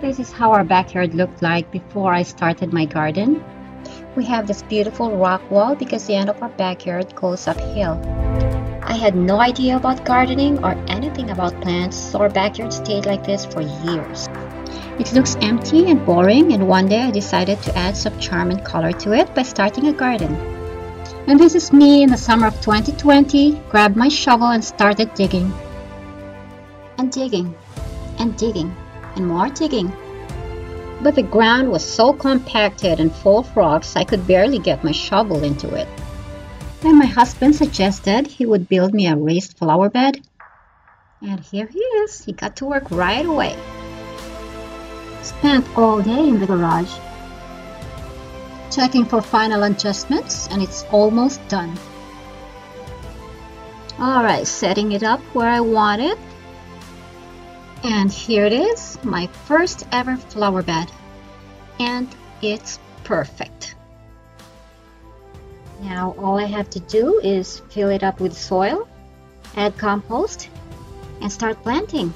This is how our backyard looked like before I started my garden. We have this beautiful rock wall because the end of our backyard goes uphill. I had no idea about gardening or anything about plants, so our backyard stayed like this for years. It looks empty and boring and one day I decided to add some charm and color to it by starting a garden. And this is me in the summer of 2020, grabbed my shovel and started digging. And digging, and digging, and more digging. But the ground was so compacted and full of rocks I could barely get my shovel into it. Then my husband suggested he would build me a raised flower bed. And here he is, he got to work right away spent all day in the garage checking for final adjustments and it's almost done. Alright, setting it up where I want it. And here it is, my first ever flower bed. And it's perfect. Now all I have to do is fill it up with soil, add compost, and start planting.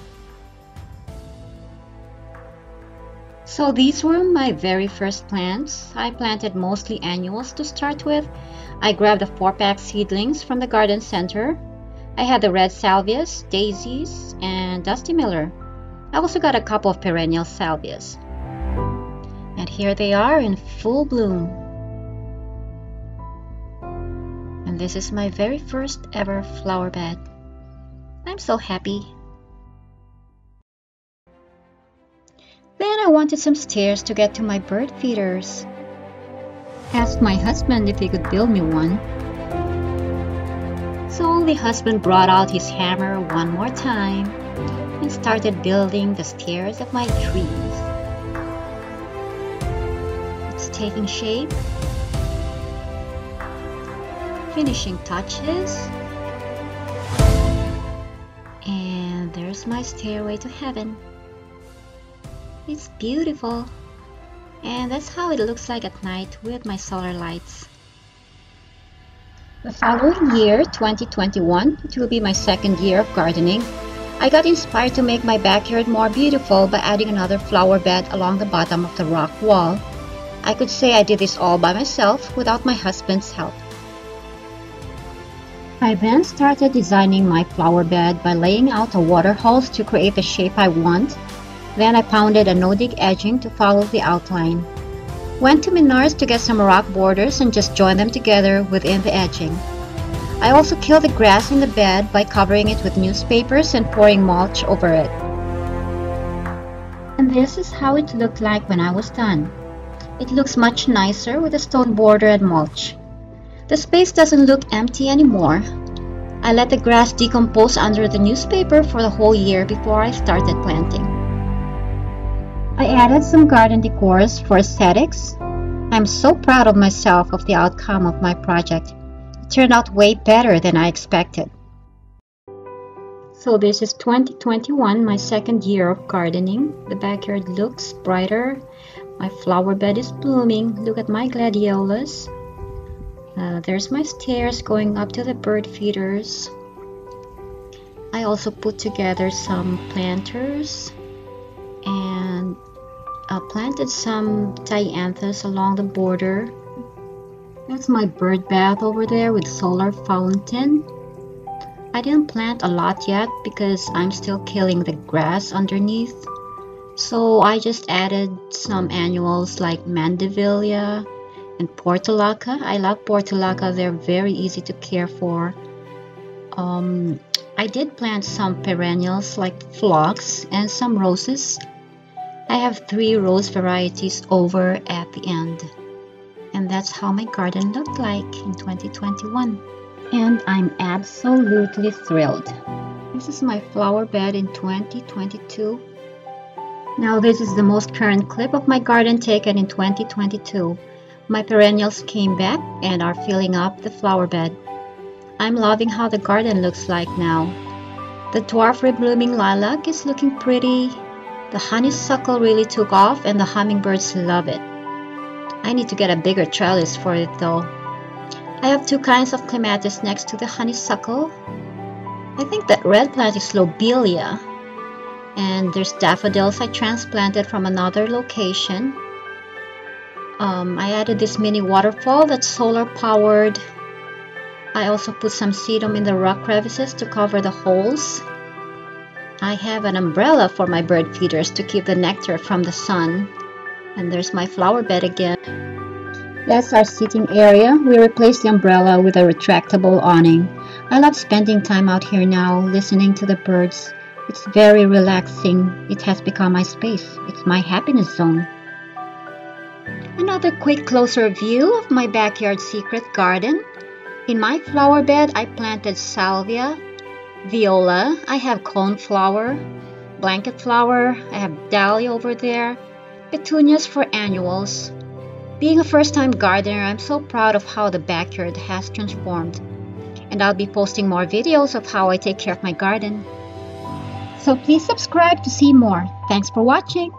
So these were my very first plants. I planted mostly annuals to start with. I grabbed the 4-pack seedlings from the garden center. I had the red salvias, daisies, and dusty miller. I also got a couple of perennial salvias. And here they are in full bloom. And this is my very first ever flower bed. I'm so happy. Then I wanted some stairs to get to my bird feeders. Asked my husband if he could build me one. So the husband brought out his hammer one more time and started building the stairs of my trees. It's taking shape. Finishing touches. And there's my stairway to heaven. It's beautiful. And that's how it looks like at night with my solar lights. The following year, 2021, it will be my second year of gardening. I got inspired to make my backyard more beautiful by adding another flower bed along the bottom of the rock wall. I could say I did this all by myself without my husband's help. I then started designing my flower bed by laying out a water hose to create the shape I want then I pounded a no-dig edging to follow the outline. Went to Menards to get some rock borders and just joined them together within the edging. I also killed the grass in the bed by covering it with newspapers and pouring mulch over it. And this is how it looked like when I was done. It looks much nicer with a stone border and mulch. The space doesn't look empty anymore. I let the grass decompose under the newspaper for the whole year before I started planting. I added some garden decors for aesthetics. I'm so proud of myself of the outcome of my project. It turned out way better than I expected. So this is 2021, my second year of gardening. The backyard looks brighter. My flower bed is blooming. Look at my gladiolas. Uh, there's my stairs going up to the bird feeders. I also put together some planters uh, planted some dianthus along the border. That's my bird bath over there with solar fountain. I didn't plant a lot yet because I'm still killing the grass underneath. So I just added some annuals like Mandevilla and Portulaca. I love Portulaca, they're very easy to care for. Um, I did plant some perennials like phlox and some roses. I have three rose varieties over at the end. And that's how my garden looked like in 2021. And I'm absolutely thrilled. This is my flower bed in 2022. Now this is the most current clip of my garden taken in 2022. My perennials came back and are filling up the flower bed. I'm loving how the garden looks like now. The dwarf reblooming lilac is looking pretty the honeysuckle really took off and the hummingbirds love it. I need to get a bigger trellis for it though. I have two kinds of clematis next to the honeysuckle. I think that red plant is lobelia. And there's daffodils I transplanted from another location. Um, I added this mini waterfall that's solar powered. I also put some sedum in the rock crevices to cover the holes. I have an umbrella for my bird feeders to keep the nectar from the sun. And there's my flower bed again. That's our sitting area. We replaced the umbrella with a retractable awning. I love spending time out here now, listening to the birds. It's very relaxing. It has become my space. It's my happiness zone. Another quick closer view of my backyard secret garden. In my flower bed, I planted salvia, viola, I have coneflower, blanket flower, I have dahlia over there, petunias for annuals. Being a first-time gardener, I'm so proud of how the backyard has transformed. And I'll be posting more videos of how I take care of my garden. So please subscribe to see more. Thanks for watching.